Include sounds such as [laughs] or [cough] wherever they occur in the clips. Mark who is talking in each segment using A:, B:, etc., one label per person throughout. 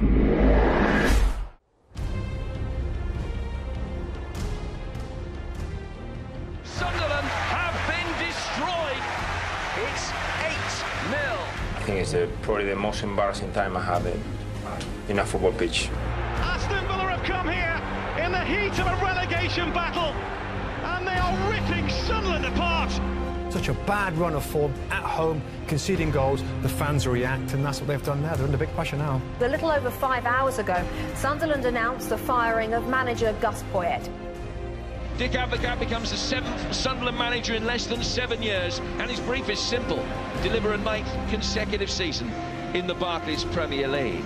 A: Sunderland have been destroyed. It's 8 0.
B: I think it's uh, probably the most embarrassing time I have in, in a football pitch.
C: Aston Villa have come here in the heat of a relegation battle, and they are ripping Sunderland apart.
D: Such a bad run of form at home, conceding goals, the fans react, and that's what they've done now. They're under big pressure now.
E: A little over five hours ago, Sunderland announced the firing of manager Gus Poyet.
A: Dick Advocaat becomes the seventh Sunderland manager in less than seven years, and his brief is simple deliver a ninth consecutive season in the Barclays Premier League.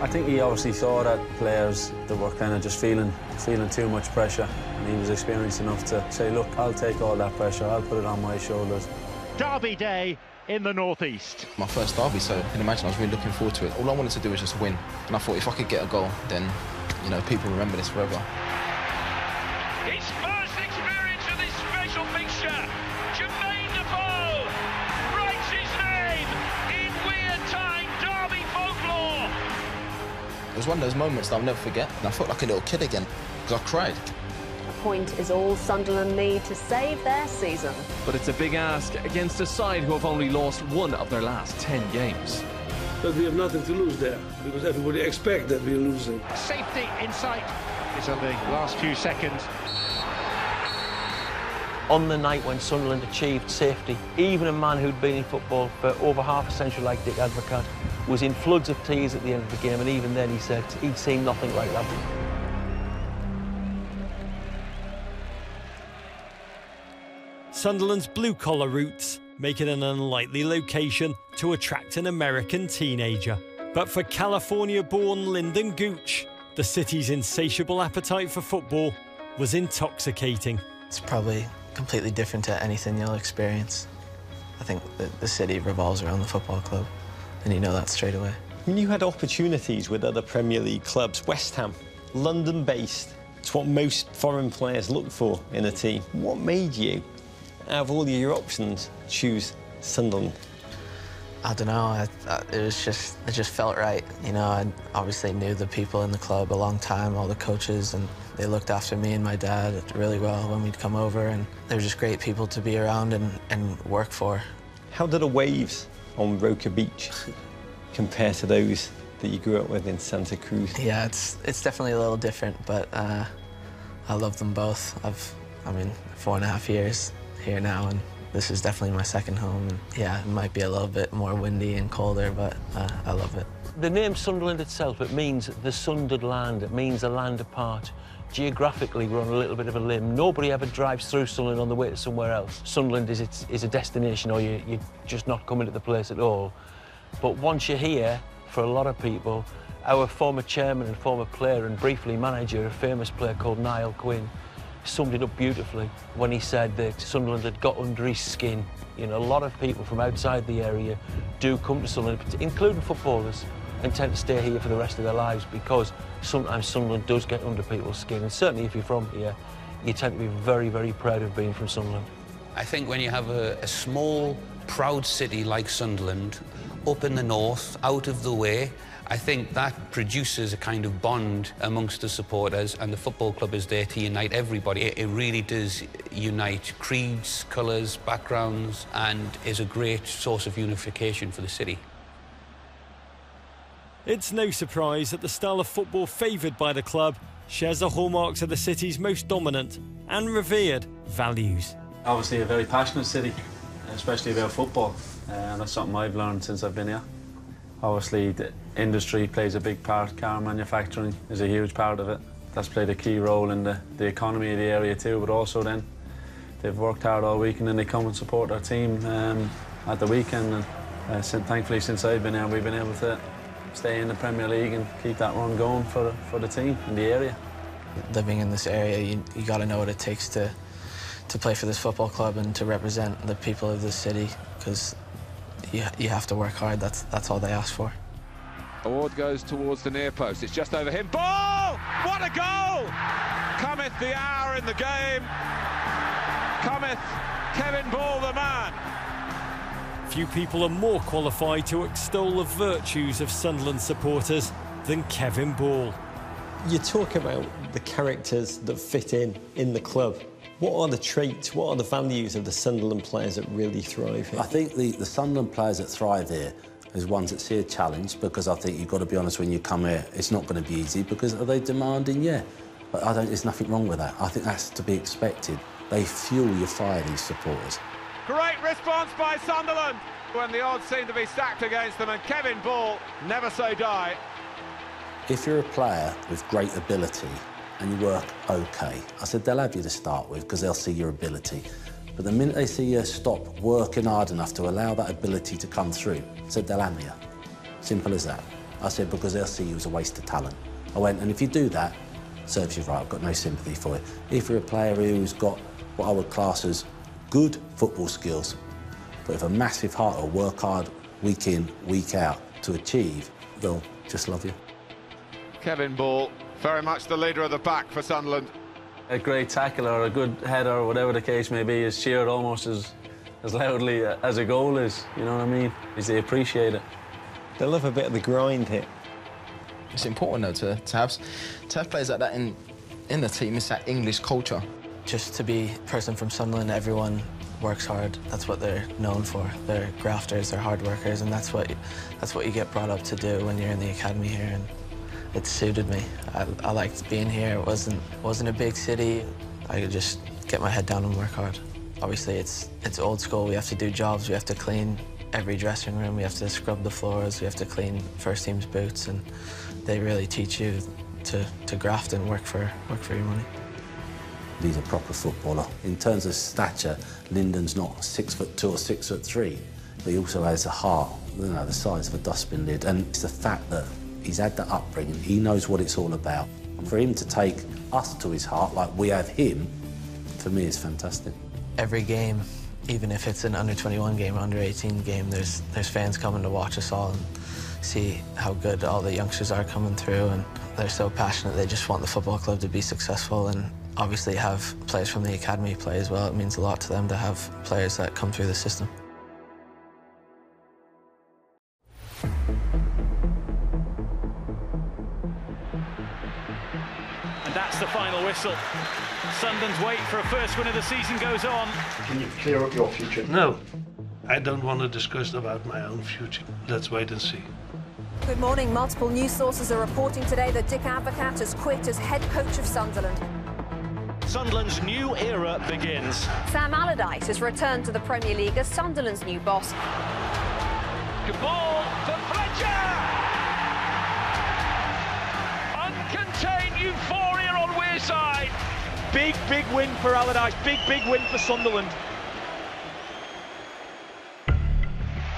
F: I think he obviously saw that players that were kind of just feeling feeling too much pressure, and he was experienced enough to say, look, I'll take all that pressure, I'll put it on my shoulders.
C: Derby day in the northeast.
G: My first derby, so you can imagine I was really looking forward to it. All I wanted to do was just win, and I thought if I could get a goal, then you know people remember this forever.
A: His first experience of this special fixture, Jermaine Defoe writes his name in weird time Derby folklore.
G: It was one of those moments that I'll never forget, and I felt like a little kid again because I cried.
E: A point is all Sunderland need to save their season.
H: But it's a big ask against a side who have only lost one of their last 10 games.
I: But we have nothing to lose there because everybody expects that we're losing.
C: Safety in sight. It's on the last few seconds.
J: On the night when Sunderland achieved safety, even a man who'd been in football for over half a century like Dick Advocaat was in floods of tears at the end of the game, and even then he said he'd seen nothing like that.
K: Sunderland's blue-collar roots make it an unlikely location to attract an American teenager. But for California-born Lyndon Gooch, the city's insatiable appetite for football was intoxicating.
L: It's probably completely different to anything you'll experience. I think the, the city revolves around the football club, and you know that straight away.
M: I mean, you had opportunities with other Premier League clubs. West Ham, London-based. It's what most foreign players look for in a team. What made you, out of all your options, choose Sunderland?
L: I don't know. I, I, it was just it just felt right. You know, I obviously knew the people in the club a long time, all the coaches, and they looked after me and my dad really well when we'd come over, and they were just great people to be around and, and work for.
M: How did the waves on Roker Beach compare to those that you grew up with in Santa Cruz?
L: Yeah, it's it's definitely a little different, but uh, I love them both. I've, I mean, four and a half years here now, and this is definitely my second home. And yeah, it might be a little bit more windy and colder, but uh, I love it.
J: The name Sunderland itself, it means the sundered land. It means a land apart. Geographically, we're on a little bit of a limb. Nobody ever drives through Sunderland on the way to somewhere else. Sunderland is, its, is a destination, or you, you're just not coming to the place at all. But once you're here, for a lot of people, our former chairman and former player and briefly manager, a famous player called Niall Quinn, summed it up beautifully when he said that Sunderland had got under his skin. You know, a lot of people from outside the area do come to Sunderland, including footballers, and tend to stay here for the rest of their lives because sometimes Sunderland does get under people's skin. And certainly if you're from here, you tend to be very, very proud of being from Sunderland.
N: I think when you have a, a small, proud city like Sunderland, up in the north, out of the way, I think that produces a kind of bond amongst the supporters, and the football club is there to unite everybody. It, it really does unite creeds, colours, backgrounds, and is a great source of unification for the city.
K: It's no surprise that the style of football favoured by the club shares the hallmarks of the city's most dominant and revered values.
F: Obviously a very passionate city, especially about football, uh, and that's something I've learned since I've been here. Obviously the industry plays a big part, car manufacturing is a huge part of it. That's played a key role in the, the economy of the area too, but also then they've worked hard all week and then they come and support our team um, at the weekend. And uh, since, thankfully since I've been here, we've been able to stay in the Premier League and keep that run going for, for the team in the area.
L: Living in this area, you, you got to know what it takes to, to play for this football club and to represent the people of this city because you, you have to work hard. That's, that's all they ask for.
O: Award goes towards the near post. It's just over him. Ball! What a goal! Cometh the hour in the game. Cometh Kevin Ball, the man.
K: Few people are more qualified to extol the virtues of Sunderland supporters than Kevin Ball.
M: You talk about the characters that fit in in the club. What are the traits, what are the values of the Sunderland players that really thrive here?
P: I think the, the Sunderland players that thrive here is ones that see a challenge because I think you've got to be honest when you come here, it's not going to be easy because are they demanding? Yeah. But I don't, there's nothing wrong with that. I think that's to be expected. They fuel your fire, these supporters.
O: Great response by Sunderland when the odds seem to be stacked against them and Kevin Ball never say die.
P: If you're a player with great ability and you work okay, I said they'll have you to start with because they'll see your ability. But the minute they see you stop working hard enough to allow that ability to come through, I said they'll hammer you. Simple as that. I said because they'll see you as a waste of talent. I went, and if you do that, serves you right. I've got no sympathy for it. If you're a player who's got what I would class as good football skills, but with a massive heart or work hard week in, week out to achieve, they'll just love you.
O: Kevin Ball, very much the leader of the pack for Sunderland.
F: A great tackle or a good header or whatever the case may be is cheered almost as, as loudly uh, as a goal is, you know what I mean? Is they appreciate it.
M: They love a bit of the grind here.
G: It's important though to, to have to have players like that in in the team. It's that English culture.
L: Just to be a person from Sunderland, everyone works hard. That's what they're known for. They're grafters, they're hard workers, and that's what that's what you get brought up to do when you're in the academy here. And it suited me. I, I liked being here. It wasn't wasn't a big city. I could just get my head down and work hard. Obviously, it's it's old school. We have to do jobs. We have to clean every dressing room. We have to scrub the floors. We have to clean first team's boots, and they really teach you to, to graft and work for work for your money.
P: He's a proper footballer. In terms of stature, Lyndon's not six foot two or six foot three, but he also has a heart, you know, the size of a dustbin lid. And it's the fact that he's had that upbringing, he knows what it's all about. And for him to take us to his heart like we have him, for me, is fantastic.
L: Every game, even if it's an under 21 game or under 18 game, there's there's fans coming to watch us all and see how good all the youngsters are coming through and they're so passionate they just want the football club to be successful and obviously have players from the academy play as well. It means a lot to them to have players that come through the system.
C: Whistle. Sunderland's wait for a first win of the season goes on.
I: Can you clear up your future? No. I don't want to discuss about my own future. Let's wait and see.
E: Good morning. Multiple news sources are reporting today that Dick Advocaat has quit as head coach of Sunderland.
C: Sunderland's new era begins.
E: Sam Allardyce has returned to the Premier League as Sunderland's new boss.
A: Good ball for Fletcher! Uncontained euphoria on Wearside.
C: Big, big win for Allardyce. Big, big win for Sunderland.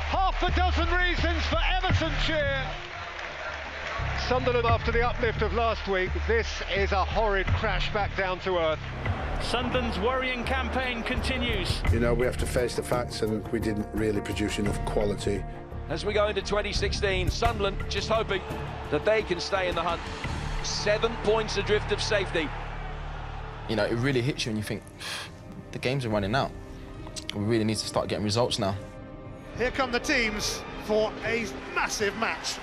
Q: Half a dozen reasons for Everton cheer. Sunderland after the uplift of last week. This is a horrid crash back down to earth.
C: Sunderland's worrying campaign continues.
I: You know, we have to face the facts, and we didn't really produce enough quality.
A: As we go into 2016, Sunderland just hoping that they can stay in the hunt. Seven points adrift of safety.
G: You know, it really hits you and you think, the games are running out. We really need to start getting results now.
Q: Here come the teams for a massive match.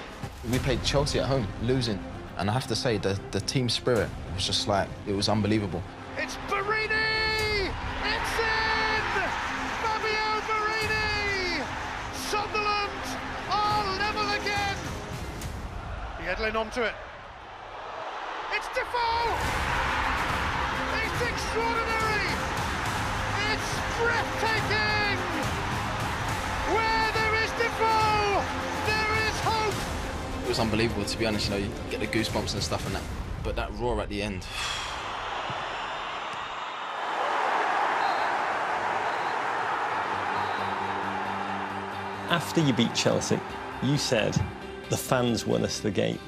G: We played Chelsea at home, losing. And I have to say, the, the team spirit was just like, it was unbelievable.
Q: It's Borini! It's in! Fabio Borini! Sunderland are level again! Yedlin onto it. It's Defoe! It's extraordinary! It's breathtaking! Where there is Defoe, there is hope!
G: It was unbelievable, to be honest. You know, you get the goosebumps and stuff and that. But that roar at the end,
M: After you beat Chelsea, you said the fans won us the game.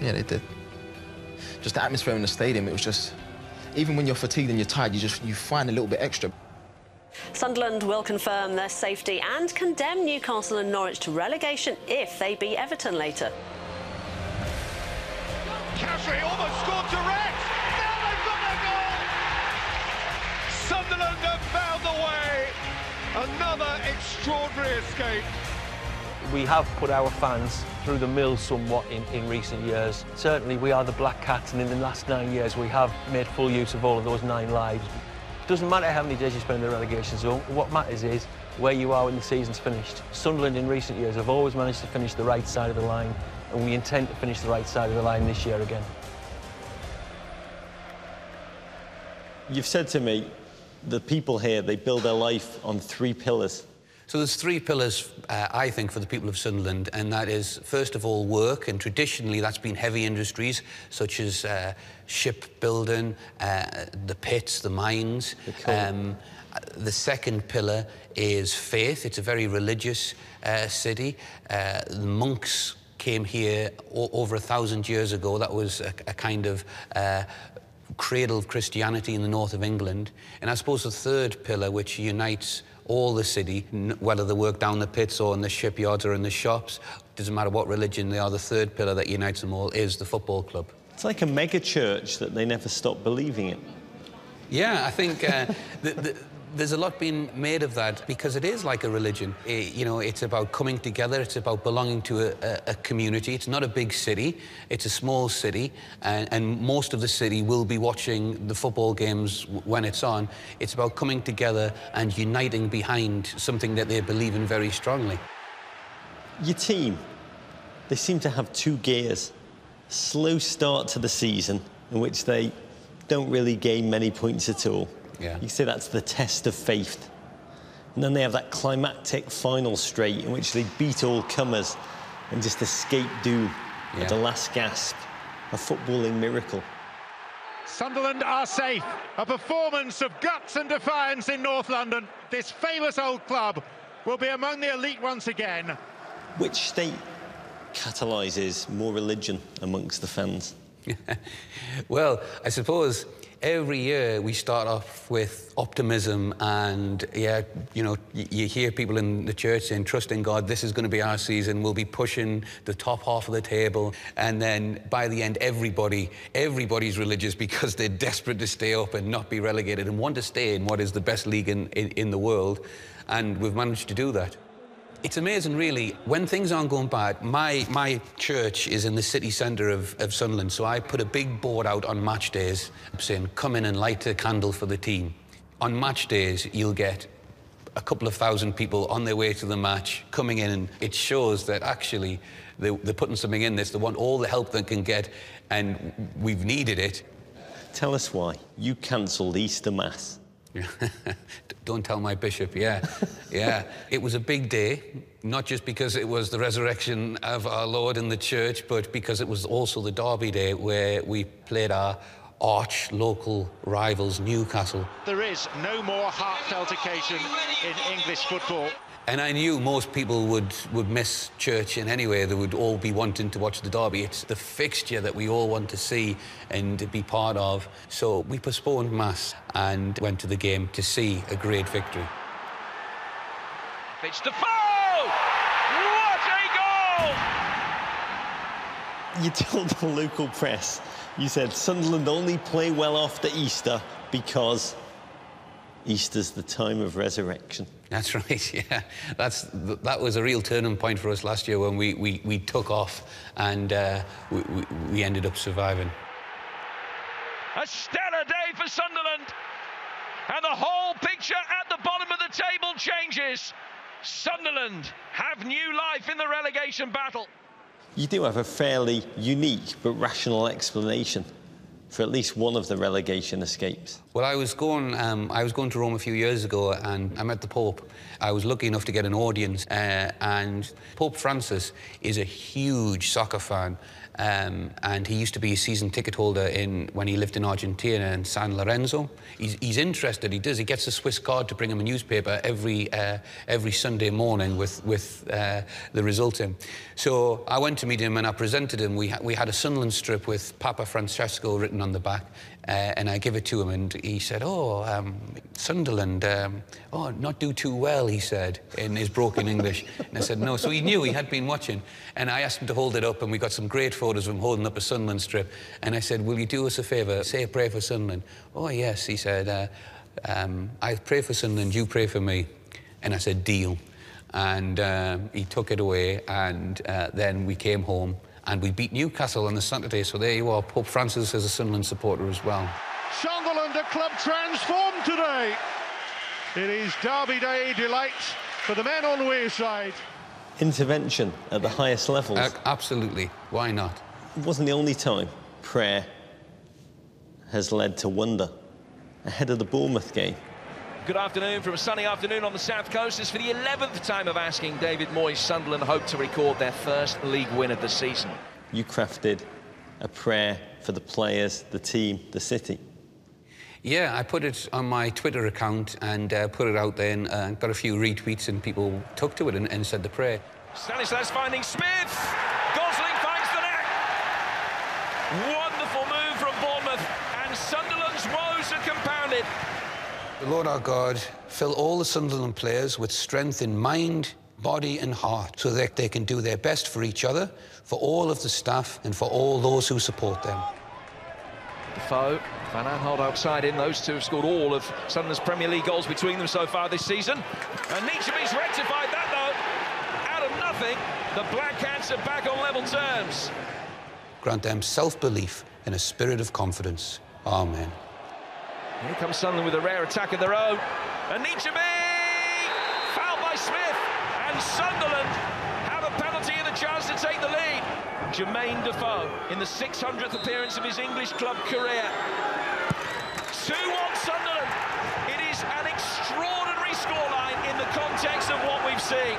G: Yeah, they did. Just the atmosphere in the stadium, it was just, even when you're fatigued and you're tired, you just, you find a little bit extra.
R: Sunderland will confirm their safety and condemn Newcastle and Norwich to relegation if they beat Everton later.
Q: Khazri almost scored direct! Now they've got their goal! Sunderland have found the way! Another extraordinary escape.
J: We have put our fans through the mill somewhat in, in recent years. Certainly we are the Black Cats and in the last nine years we have made full use of all of those nine lives. It doesn't matter how many days you spend in the relegation zone, what matters is where you are when the season's finished. Sunderland in recent years have always managed to finish the right side of the line and we intend to finish the right side of the line this year again.
M: You've said to me, the people here, they build their life on three pillars.
N: So there's three pillars, uh, I think, for the people of Sunderland, and that is, first of all, work, and traditionally that's been heavy industries, such as uh, shipbuilding, uh, the pits, the mines. Um, the second pillar is faith. It's a very religious uh, city. Uh, the monks came here over a thousand years ago. That was a, a kind of uh, cradle of Christianity in the north of England. And I suppose the third pillar, which unites all the city, whether they work down the pits or in the shipyards or in the shops, doesn't matter what religion they are, the third pillar that unites them all is the football club.
M: It's like a mega church that they never stop believing in.
N: Yeah, I think uh, [laughs] the, the, there's a lot being made of that because it is like a religion. It, you know, it's about coming together. It's about belonging to a, a, a community. It's not a big city. It's a small city, and, and, most of the city will be watching the football games when it's on. It's about coming together and uniting behind something that they believe in very strongly.
M: Your team, they seem to have two gears. Slow start to the season, in which they don't really gain many points at all
N: yeah.
M: You say that's the test of faith. And then they have that climactic final straight in which they beat all comers and just escape doom yeah. at the last gasp. A footballing miracle.
Q: Sunderland are safe. A performance of guts and defiance in North London. This famous old club will be among the elite once again.
M: Which state catalyses more religion amongst the fans? [laughs]
N: well, I suppose every year we start off with optimism and yeah you know you hear people in the church saying trust in god this is going to be our season. We'll be pushing the top half of the table. And then by the end everybody everybody's religious [laughs] because they're desperate to stay up and not be relegated and want to stay in what is the best league in, in, in the world. And we've managed to do that it's amazing, really. When things aren't going bad, my, my church is in the city centre of, of Sunderland, so I put a big board out on match days saying, come in and light a candle for the team. On match days, you'll get a couple of thousand people on their way to the match coming in, and it shows that actually they, they're putting something in this. They want all the help they can get, and we've needed it.
M: Tell us why. You cancelled Easter Mass. [laughs]
N: Don't tell my bishop, yeah. yeah. It was a big day, not just because it was the resurrection of our Lord in the church, but because it was also the Derby Day where we played our arch local rivals, Newcastle.
Q: There is no more heartfelt occasion in English football.
N: And I knew most people would, would miss church in any way. They would all be wanting to watch the derby. It's the fixture that we all want to see and be part of. So we postponed Mass and went to the game to see a great victory.
A: It's Defoe! What a goal!
M: You told the local press, you said Sunderland only play well after Easter because Easter's the time of resurrection.
N: That's [laughs] right, yeah. That's, that was a real turning point for us last year when we, we, we took off and uh, we, we ended up surviving.
A: A stellar day for Sunderland. And the whole picture at the bottom of the table changes. Sunderland have new life in the relegation battle.
M: You do have a fairly unique but rational explanation for at least one of the relegation escapes?
N: Well, I was going, um, I was going to Rome a few years ago, and I met the Pope. I was lucky enough to get an audience, uh, and Pope Francis is a huge soccer fan. Um, and he used to be a season ticket holder in when he lived in Argentina in San Lorenzo. He's, he's interested. He does. He gets a Swiss Guard to bring him a newspaper every uh, every Sunday morning with with uh, the result in. So I went to meet him and I presented him. We ha we had a Sunderland strip with Papa Francesco written on the back, uh, and I give it to him, and he said, "Oh, um, Sunderland, um, oh, not do too well," he said in his broken English. And I said, "No." So he knew he had been watching, and I asked him to hold it up, and we got some great photos of him holding up a Sunderland strip. And I said, "Will you do us a favour? Say a prayer for Sunderland." Oh yes, he said. Uh, um, I pray for Sunderland, you pray for me. And I said, deal. And um, he took it away, and uh, then we came home and we beat Newcastle on the Saturday. So there you are. Pope Francis is a Sunderland supporter as well.
Q: Sunderland, a club transformed today. It is Derby Day delight for the men on Wearside.
M: Intervention at the highest levels.
N: Uh, absolutely. Why not?
M: It wasn't the only time prayer has led to wonder ahead of the Bournemouth game.
S: Good afternoon from a sunny afternoon on the south coast. It's for the 11th time of asking David Moyes. Sunderland hope to record their first league win of the season.
M: You crafted a prayer for the players, the team, the city.
N: Yeah, I put it on my Twitter account and uh, put it out there and uh, got a few retweets and people took to it and, and said the prayer.
S: Stanislas finding Smith. Gosling finds the net. Wonderful move from Bournemouth and Sunderland's woes are compounded.
N: The Lord our God fill all the Sunderland players with strength in mind, body and heart so that they can do their best for each other, for all of the staff and for all those who support them.
S: Defoe, Van Aanholt outside in. Those two have scored all of Sunderland's Premier League goals between them so far this season. Anichebe's rectified that, though. Out of nothing, the Black Cats are back on level terms.
N: Grant them self-belief and a spirit of confidence. Amen.
S: Here comes Sunderland with a rare attack of their own. Anichebe fouled by Smith. And Sunderland have a penalty and a chance to take the lead. Jermaine Defoe in the 600th appearance of his English club career. 2-1 Sunderland. It is an extraordinary scoreline in the context of what we've seen.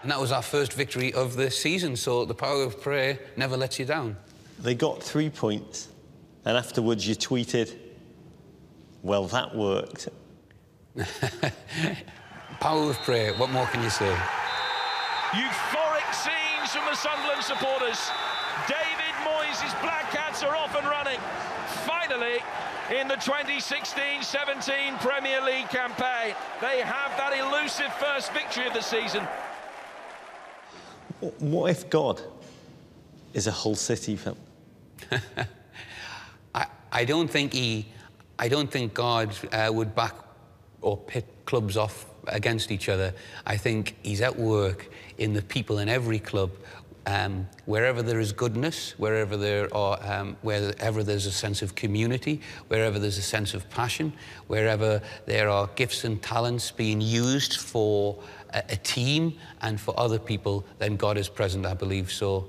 N: And that was our first victory of the season, so the power of prayer never lets you down.
M: They got three points, and afterwards you tweeted, well, that worked. [laughs]
N: power of prayer, what more can you say?
S: Euphoric scenes from the Sunderland supporters. David Moyes' Black Cats are off and running. Finally, in the 2016-17 Premier League campaign, they have that elusive first victory of the season.
M: What if God is a whole city film? [laughs]
N: I, I don't think he, I don't think God uh, would back or pit clubs off against each other. I think he's at work in the people in every club. Um, wherever there is goodness, wherever there are, um, wherever there's a sense of community, wherever there's a sense of passion, wherever there are gifts and talents being used for a, a team and for other people, then God is present, I believe. So